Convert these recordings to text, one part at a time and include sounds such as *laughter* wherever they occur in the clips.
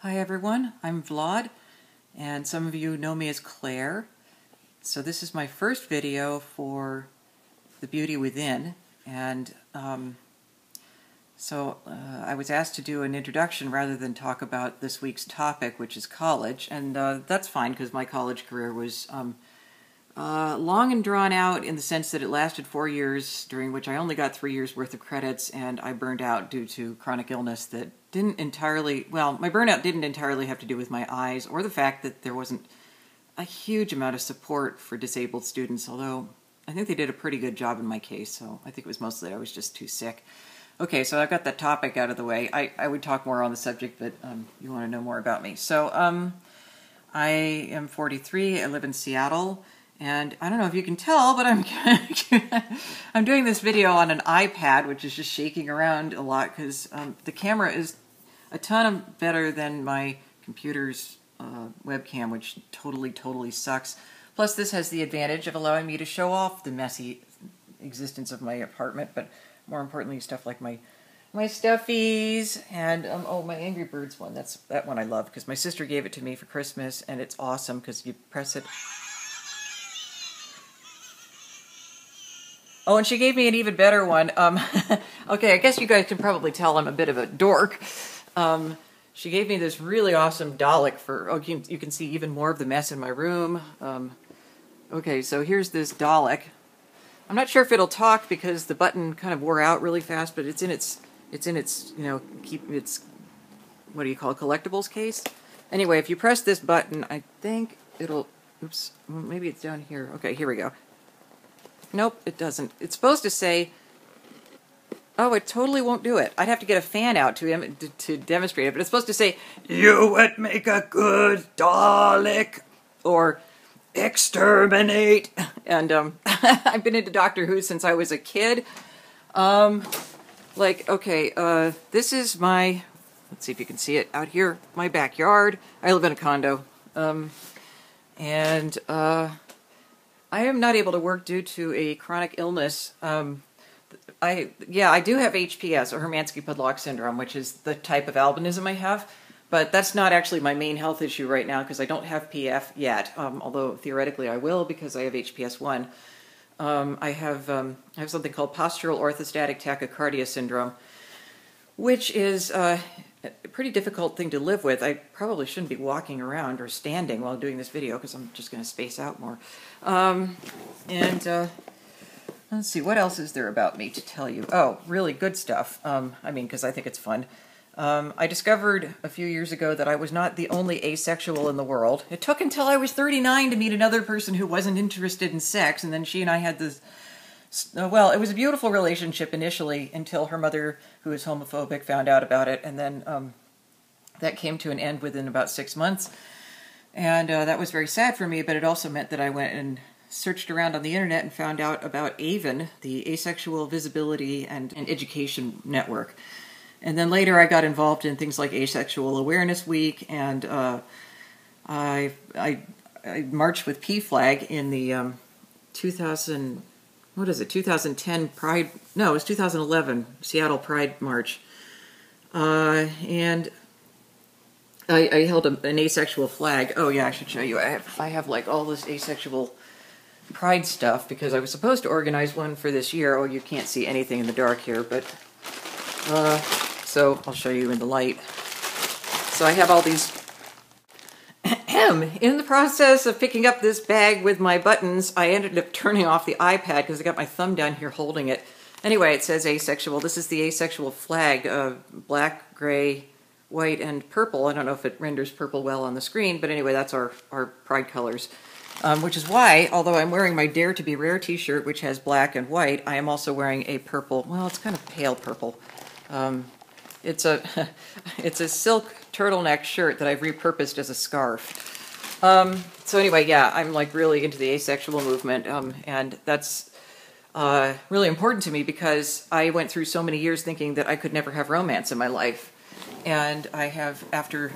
Hi everyone, I'm Vlad, and some of you know me as Claire. So this is my first video for The Beauty Within, and um, so uh, I was asked to do an introduction rather than talk about this week's topic, which is college, and uh, that's fine because my college career was um, uh, long and drawn out in the sense that it lasted four years, during which I only got three years worth of credits, and I burned out due to chronic illness that didn't entirely, well, my burnout didn't entirely have to do with my eyes or the fact that there wasn't a huge amount of support for disabled students, although I think they did a pretty good job in my case, so I think it was mostly I was just too sick. Okay, so I've got that topic out of the way. I, I would talk more on the subject, but um, you want to know more about me. So um, I am 43, I live in Seattle. And I don't know if you can tell, but I'm *laughs* I'm doing this video on an iPad, which is just shaking around a lot because um, the camera is a ton of better than my computer's uh, webcam, which totally, totally sucks. Plus, this has the advantage of allowing me to show off the messy existence of my apartment, but more importantly, stuff like my my stuffies and um, oh, my Angry Birds one. That's that one I love because my sister gave it to me for Christmas, and it's awesome because you press it. Oh, and she gave me an even better one. Um, *laughs* okay, I guess you guys can probably tell I'm a bit of a dork. Um, she gave me this really awesome Dalek for, oh, you can, you can see even more of the mess in my room. Um, okay, so here's this Dalek. I'm not sure if it'll talk because the button kind of wore out really fast, but it's in its, it's in its, you know, keep its, what do you call it, collectibles case? Anyway, if you press this button, I think it'll, oops, maybe it's down here. Okay, here we go. Nope, it doesn't. It's supposed to say, oh, it totally won't do it. I'd have to get a fan out to him to, demonstrate it, but it's supposed to say, you would make a good Dalek, or exterminate. And um, *laughs* I've been into Doctor Who since I was a kid. Um, like, okay, uh, this is my, let's see if you can see it out here, my backyard. I live in a condo. Um, and, uh, I am not able to work due to a chronic illness. Um, I yeah, I do have HPS or Hermansky-Pudlak syndrome, which is the type of albinism I have. But that's not actually my main health issue right now because I don't have PF yet. Um, although theoretically I will because I have HPS one. Um, I have um, I have something called postural orthostatic tachycardia syndrome, which is uh, a pretty difficult thing to live with. I probably shouldn't be walking around or standing while doing this video because I'm just going to space out more. Um, and uh, let's see, what else is there about me to tell you? Oh, really good stuff. Um, I mean, because I think it's fun. Um, I discovered a few years ago that I was not the only asexual in the world. It took until I was 39 to meet another person who wasn't interested in sex, and then she and I had this well, it was a beautiful relationship initially until her mother, who is homophobic, found out about it, and then um, that came to an end within about six months. And uh, that was very sad for me, but it also meant that I went and searched around on the internet and found out about AVEN, the Asexual Visibility and, and Education Network. And then later I got involved in things like Asexual Awareness Week, and uh, I, I, I, marched with PFLAG in the um, 2000 what is it, 2010 Pride, no, it was 2011 Seattle Pride March. Uh, and I, I held a, an asexual flag. Oh yeah, I should show you. I have, I have like all this asexual pride stuff because I was supposed to organize one for this year. Oh, you can't see anything in the dark here, but uh, so I'll show you in the light. So I have all these in the process of picking up this bag with my buttons, I ended up turning off the iPad because I got my thumb down here holding it. Anyway, it says asexual. This is the asexual flag, uh, black, gray, white, and purple. I don't know if it renders purple well on the screen, but anyway, that's our, our pride colors. Um, which is why, although I'm wearing my Dare to be Rare t-shirt, which has black and white, I am also wearing a purple, well, it's kind of pale purple. Um, it's a, *laughs* it's a silk turtleneck shirt that I've repurposed as a scarf. Um, so anyway, yeah, I'm like really into the asexual movement, um, and that's uh, really important to me because I went through so many years thinking that I could never have romance in my life, and I have after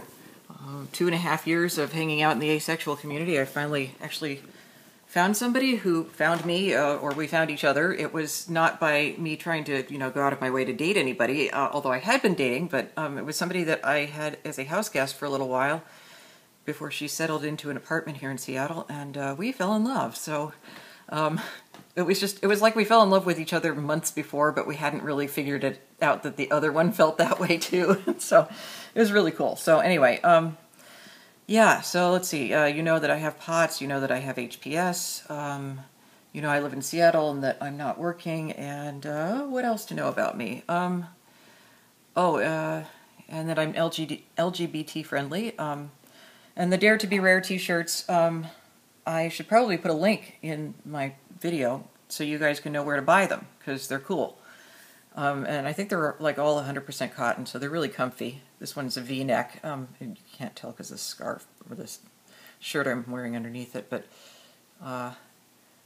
uh, two and a half years of hanging out in the asexual community, I finally actually found somebody who found me, uh, or we found each other. It was not by me trying to, you know, go out of my way to date anybody, uh, although I had been dating, but um, it was somebody that I had as a house guest for a little while before she settled into an apartment here in Seattle, and uh, we fell in love. So um, it was just, it was like we fell in love with each other months before, but we hadn't really figured it out that the other one *laughs* felt that way too. *laughs* so it was really cool. So anyway, um, yeah, so let's see. Uh, you know that I have POTS. You know that I have HPS. Um, you know I live in Seattle and that I'm not working. And uh, what else to know about me? Um, oh, uh, and that I'm LGD, LGBT friendly. Um, and the Dare to Be Rare t-shirts, um, I should probably put a link in my video so you guys can know where to buy them because they're cool. Um, and I think they're like all 100% cotton, so they're really comfy. This one's a V-neck. Um, you can't tell because this scarf or this shirt I'm wearing underneath it, but uh,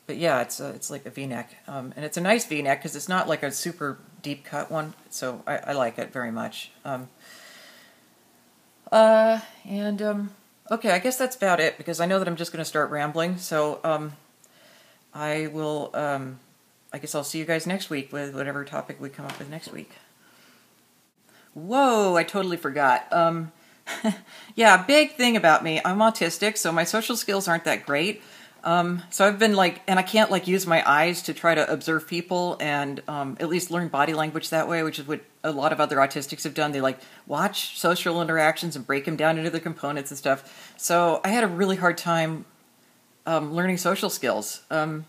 but yeah, it's a, it's like a V-neck, um, and it's a nice V-neck because it's not like a super deep cut one. So I, I like it very much. Um, uh, and um, okay, I guess that's about it because I know that I'm just going to start rambling. So um, I will. I guess I'll see you guys next week with whatever topic we come up with next week. Whoa, I totally forgot. Um, *laughs* yeah, big thing about me. I'm autistic, so my social skills aren't that great. Um, so I've been like, and I can't like use my eyes to try to observe people and um, at least learn body language that way, which is what a lot of other autistics have done. They like watch social interactions and break them down into the components and stuff. So I had a really hard time um, learning social skills. Um,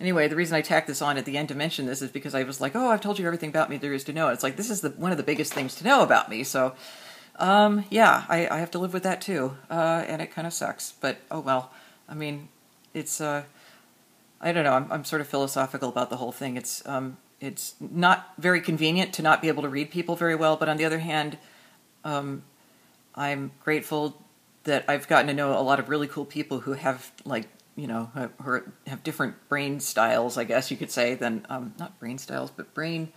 Anyway, the reason I tacked this on at the end to mention this is because I was like, oh, I've told you everything about me there is to know. It's like, this is the one of the biggest things to know about me. So, um, yeah, I, I have to live with that too. Uh, and it kind of sucks. But, oh well. I mean, it's, uh, I don't know. I'm, I'm sort of philosophical about the whole thing. It's, um, it's not very convenient to not be able to read people very well. But on the other hand, um, I'm grateful that I've gotten to know a lot of really cool people who have like you know, have, have different brain styles, I guess you could say, than um, not brain styles, but brain.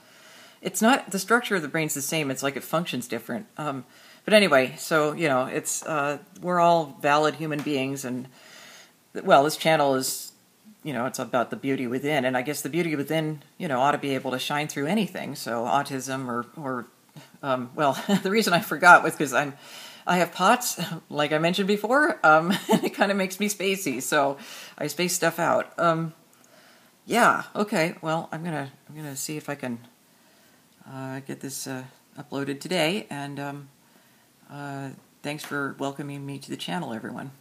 It's not the structure of the brain's the same. It's like it functions different. Um, but anyway, so you know, it's uh, we're all valid human beings, and well, this channel is, you know, it's about the beauty within, and I guess the beauty within, you know, ought to be able to shine through anything. So autism or or um, well, *laughs* the reason I forgot was because I'm I have POTS, *laughs* like I mentioned before, um, *laughs* and it kind of makes me spacey, so I space stuff out. Um, yeah, okay. Well, I'm gonna I'm gonna see if I can uh, get this uh, uploaded today, and um, uh, thanks for welcoming me to the channel, everyone.